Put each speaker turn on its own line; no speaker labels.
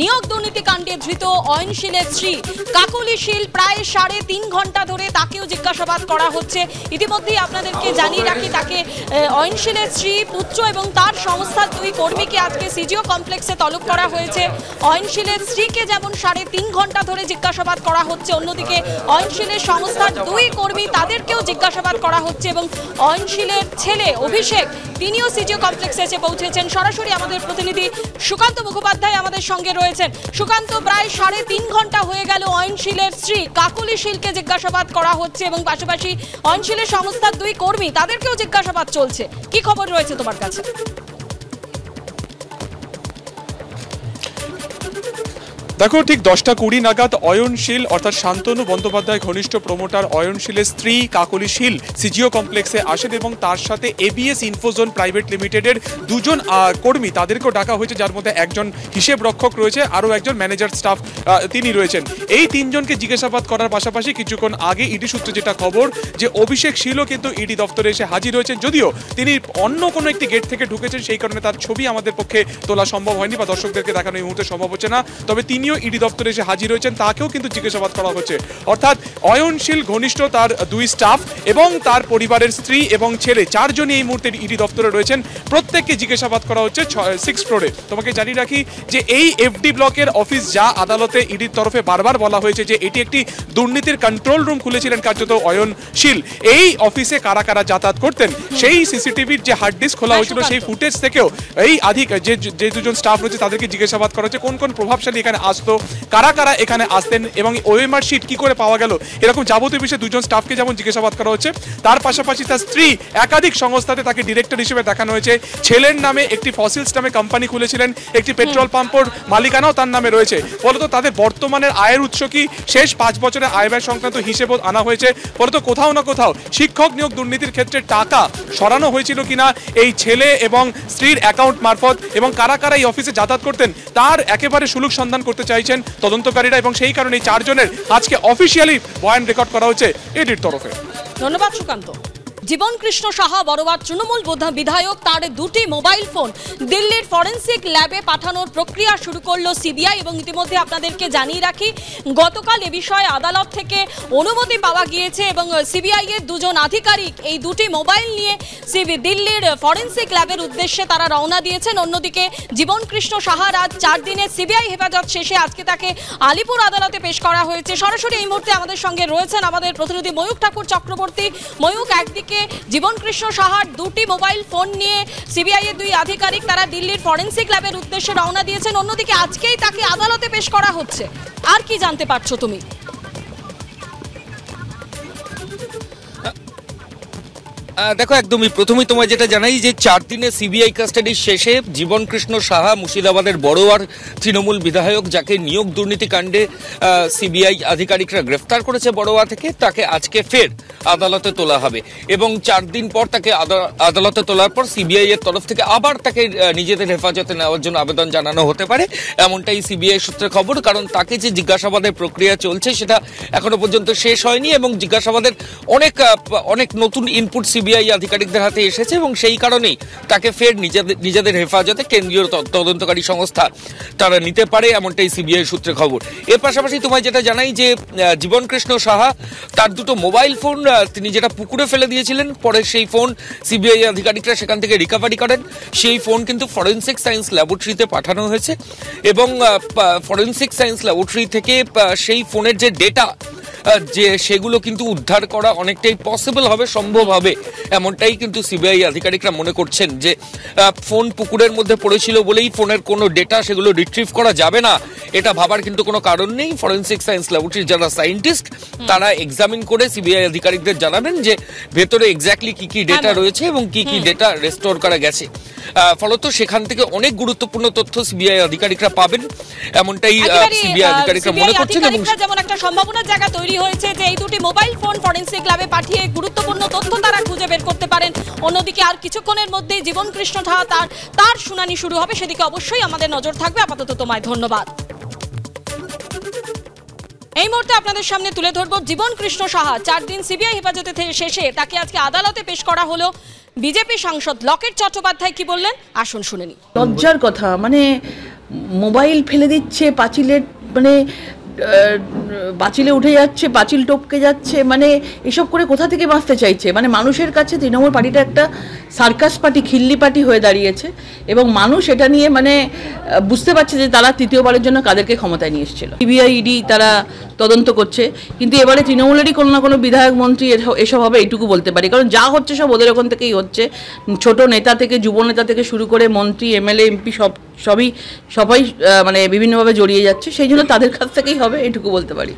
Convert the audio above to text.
নিয়োগ দুর্নীতি কাণ্ডে ধৃত অয়নশীলের স্ত্রী। কাকলি শীল প্রায় সাড়ে তিন ঘণ্টা ধরে তাকেও জিজ্ঞাসাবাদ করা হচ্ছে। ইতিমধ্যেই আপনাদেরকে জানিয়ে রাখি তাকে অয়নশীলের স্ত্রী পুত্র এবং তার সংস্থার দুই কর্মীকে আজকে সিজিও কমপ্লেক্সে তলব করা হয়েছে। অয়নশীলের স্ত্রীকে যেমন সাড়ে তিন ঘণ্টা ধরে জিজ্ঞাসাবাদ করা হচ্ছে অন্যদিকে অয়নশীলের সংস্থার দুই তাদেরকেও জিজ্ঞাসাবাদ করা হচ্ছে এবং অয়নশীলের ছেলে অভিষেক, তিনিও সিজিও কমপ্লেক্সে এসে পৌঁছেছেন। সরাসরি আমাদের প্রতিনিধি সুকান্ত মুখোপাধ্যায় আমাদের সঙ্গে রয়েছেন। সুকান্ত, প্রায় সাড়ে তিন ঘণ্টা হয়ে গেল অয়নশীলের স্ত্রী কাকলি শীলকে জিজ্ঞাসাবাদ করা হচ্ছে এবং পাশাপাশি অয়নশীলের সংস্থার দুই কর্মী, তাদেরকেও জিজ্ঞাসাবাদ চলছে। কি খবর রয়েছে তোমার কাছে?
দেখো, ঠিক দশটা কুড়ি নাগাদ অয়নশীল অর্থাৎ শান্তনু বন্দ্যোপাধ্যায়, ঘনিষ্ঠ প্রমোটার অয়নশীলের স্ত্রী কাকলি শীল, সিজিও কমপ্লেক্সে আসেন এবং তার সাথে এবিএস ইনফোজোন প্রাইভেট লিমিটেডের দুজন কর্মী, তাদেরকেও ডাকা হয়েছে, যার মধ্যে একজন হিসেব রক্ষক রয়েছে, আরও একজন ম্যানেজার স্টাফ তিনি রয়েছেন। এই তিনজনকে জিজ্ঞাসাবাদ করার পাশাপাশি কিছুক্ষণ আগে ইডি সূত্রে যেটা খবর, যে অভিষেক শীলও কিন্তু ইডি দপ্তরে এসে হাজির হয়েছেন, যদিও তিনি অন্য কোনো একটি গেট থেকে ঢুকেছেন, সেই কারণে তার ছবি আমাদের পক্ষে তোলা সম্ভব হয়নি বা দর্শকদেরকে দেখানো এই মুহূর্তে সম্ভব হচ্ছে না। তবে তিনিও ইডি দপ্তরে এসে হাজির হয়েছেন তাকেও কিন্তু জিজ্ঞাসাবাদ করা হচ্ছে। অর্থাৎ অয়নশীল ঘনিষ্ঠ তার দুই স্টাফ এবং তার পরিবারের স্ত্রী এবং ছেলে চারজনই এই মুহূর্তে ইডি দপ্তরে রয়েছেন। প্রত্যেককে জিজ্ঞাসাবাদ করা হচ্ছে সিক্স ফ্লোরে তোমাকে জানিয়ে রাখি যে এই এফডি ব্লকের অফিস যা আদালতে ইডির তরফে বারবার বলা হয়েছে যে এটি একটি দুর্নীতির কন্ট্রোল রুম খুলেছিলেন কার্যত অয়নশীল। এই অফিসে কারা কারা যাতায়াত করতেন সেই সিসিটিভির যে হার্ড ডিস্ক খোলা হয়েছিল সেই ফুটেজ থেকেও এই আধিক যে যে দুজন স্টাফ রয়েছে তাদেরকে জিজ্ঞাসাবাদ করা হচ্ছে কোন কোন প্রভাবশালী এখানে আসতো কারা কারা এখানে আসতেন এবং ওএমআর শিট কি করে পাওয়া গেল? এরকম যাবতীয় বিষয়ে দুজন স্টাফকে যেমন জিজ্ঞাসাবাদ করা হচ্ছে তার পাশাপাশি তার স্ত্রী একাধিক সংস্থাতে তাকে ডিরেক্টর হিসেবে দেখানো হয়েছে। ছেলের নামে একটি ফসিলস নামে কোম্পানি খুলেছিলেন একটি পেট্রোল পাম্পর মালিকানাও তার নামে রয়েছে। ফলত তাদের বর্তমানের আয়ের উৎস কি? শেষ পাঁচ বছরের আয় ব্যয় সংক্রান্ত হিসেবও আনা হয়েছে। ফলত কোথাও না কোথাও শিক্ষক নিয়োগ দুর্নীতির ক্ষেত্রে টাকা সরানো হয়েছিল কিনা? এই ছেলে এবং স্ত্রীর অ্যাকাউন্ট মারফত এবং কারা কারা এই অফিসে যাতায়াত করতেন তার একেবারে সুলুক সন্ধান করতে চাইছেন তদন্তকারীরা এবং সেই কারণে চারজনের আজকে অফিসিয়ালি বয়ান রেকর্ড করা হচ্ছে এডির তরফে।
ধন্যবাদ সুকান্ত। জীবন কৃষ্ণ সাহা, বড়বার তৃণমূল বোধা- বিধায়ক, তার দুটি মোবাইল ফোন দিল্লির ফরেন্সিক ল্যাবে পাঠানোর প্রক্রিয়া শুরু করল সিবিআই এবং ইতিমধ্যে আপনাদেরকে জানিয়ে রাখি, গতকাল এ বিষয়ে আদালত থেকে অনুমতি পাওয়া গিয়েছে এবং সিবিআই এর দুজন আধিকারিক এই দুটি মোবাইল নিয়ে সিবি দিল্লির ফরেন্সিক ল্যাবের উদ্দেশ্যে তারা রওনা দিয়েছেন। অন্যদিকে জীবন কৃষ্ণ সাহার আজ চার দিনের সিবিআই হেফাজত শেষে আজকে তাকে আলিপুর আদালতে পেশ করা হয়েছে। সরাসরি এই মুহূর্তে আমাদের সঙ্গে রয়েছেন আমাদের প্রতিনিধি ময়ূক ঠাকুর চক্রবর্তী। ময়ূক একদিকে জীবন কৃষ্ণ সাহার দুটি মোবাইল ফোন নিয়ে সিবিআই এর দুই আধিকারিক তারা দিল্লির ফরেন্সিক ল্যাবের উদ্দেশ্যে রওনা দিয়েছেন। অন্যদিকে আজকেই তাকে আদালতে পেশ করা হচ্ছে। আর কি জানতে পারছ তুমি?
দেখো, একদমই প্রথমেই তোমায় যেটা জানাই যে চার দিনের সিবিআই কাস্টাডির শেষে জীবন কৃষ্ণ সাহা মুর্শিদাবাদের বড়োয়ার তৃণমূল বিধায়ক, যাকে নিয়োগ দুর্নীতি কাণ্ডে সিবিআই আধিকারিকরা গ্রেফতার করেছে বড়োয়া থেকে, তাকে আজকে ফের আদালতে তোলা হবে। এবং চার দিন পর তাকে আদালতে তোলার পর সিবিআই এর তরফ থেকে আবার তাকে নিজেদের হেফাজতে নেওয়ার জন্য আবেদন জানানো হতে পারে। এমনটাই সিবিআই সূত্রে খবর, কারণ তাকে যে জিজ্ঞাসাবাদের প্রক্রিয়া চলছে, সেটা এখনও পর্যন্ত শেষ হয়নি এবং জিজ্ঞাসাবাদের অনেক অনেক নতুন ইনপুট সিবিআই আধিকারিকদের হাতে এসেছে এবং সেই কারণেই তাকে ফের নিজেদের নিজেদের হেফাজতে কেন্দ্রীয় তদন্তকারী সংস্থা তারা নিতে পারে এমনটাই সিবিআই সূত্রে খবর। এর পাশাপাশি তোমায় যেটা জানাই যে আহ, জীবন কৃষ্ণ সাহা তার দুটো মোবাইল ফোন তিনি যেটা পুকুরে ফেলে দিয়েছিলেন পরে সেই ফোন সিবিআই আধিকারিকরা সেখান থেকে রিকভারি করেন। সেই ফোন কিন্তু ফরেন্সিক সায়েন্স ল্যাবরেটরিতে পাঠানো হয়েছে এবং ফরেন্সিক সায়েন্স ল্যাবরেটরি থেকে সেই ফোনের যে ডেটা যে সেগুলো কিন্তু উদ্ধার করা অনেকটাই পসিবল হবে সম্ভব হবে এমনটাই কিন্তু সিবিআই আধিকারিকরা মনে করছেন যে ফোন পুকুরের মধ্যে পড়েছিল বলেই ফোনের কোনো ডেটা সেগুলো রিট্রিভ করা যাবে না। এটা ভাবার কিন্তু কোনো কারণ নেই। ফরেন্সিক সায়েন্স ল্যাবরেটরির যারা সায়েন্টিস্ট তারা এক্সামিন করে সিবিআই আধিকারিকদের জানাবেন যে ভেতরে এক্স্যাক্টলি কি কি ডেটা
হ্যাঁ,
রয়েছে এবং কি কি ডেটা রেস্টোর করা গেছে। ফলত সেখান থেকে অনেক গুরুত্বপূর্ণ তথ্য সিবিআই আধিকারিকরা পাবেন। এমনটাই সিবিআই আধিকারিকরা মনে করছেন এবং
যেমন একটা সম্ভাবনার জায়গা তৈরি হয়েছে যে এই দুটি মোবাইল ফোন ফরেন্সিক ল্যাবে পাঠিয়ে গুরুত্বপূর্ণ তথ্য তারা খুঁজে বের করতে পারেন। অন্যদিকে আর কিছুক্ষণের মধ্যেই জীবন কৃষ্ণ ঠা তার তার শুনানি শুরু হবে। সেদিকে অবশ্যই আমাদের নজর থাকবে। আপাতত তোমায় ধন্যবাদ। এই মুহূর্তে আপনাদের সামনে তুলে ধরবো জীবন কৃষ্ণ সাহা। চার দিন সিবিআই হেফাজতে শেষে তাকে আজকে আদালতে পেশ করা হলো বিজেপি সাংসদ লকেট চট্টোপাধ্যায়। কি বললেন? আসুন শুনে নিই।
লজ্জার কথা মানে মোবাইল ফেলে দিচ্ছে পাঁচিলের মানে পাঁচিলে উঠে যাচ্ছে, পাঁচিল টপকে যাচ্ছে মানে এসব করে কোথা থেকে বাঁচতে চাইছে? মানে মানুষের কাছে তৃণমূল পার্টিটা একটা সার্কাস পার্টি, খিল্লি পার্টি হয়ে দাঁড়িয়েছে এবং মানুষ এটা নিয়ে মানে বুঝতে পারছে যে তারা তৃতীয়বারের জন্য কাদেরকে ক্ষমতায় নিয়ে এসেছিল। সিবিআই, ইডি তারা তদন্ত করছে, কিন্তু এবারে তৃণমূলেরই কোনো না কোনো বিধায়ক, মন্ত্রী এসব- হবে এইটুকু বলতে পারি। কারণ যা হচ্ছে সব ওদের ওখান থেকেই হচ্ছে। ছোট নেতা থেকে, যুব নেতা থেকে শুরু করে মন্ত্রী, এমএলএ, এমপি সব, সবই, সবাই মানে বিভিন্নভাবে জড়িয়ে যাচ্ছে। সেই জন্য তাদের কাছ থেকেই হবে এটুকু বলতে পারি।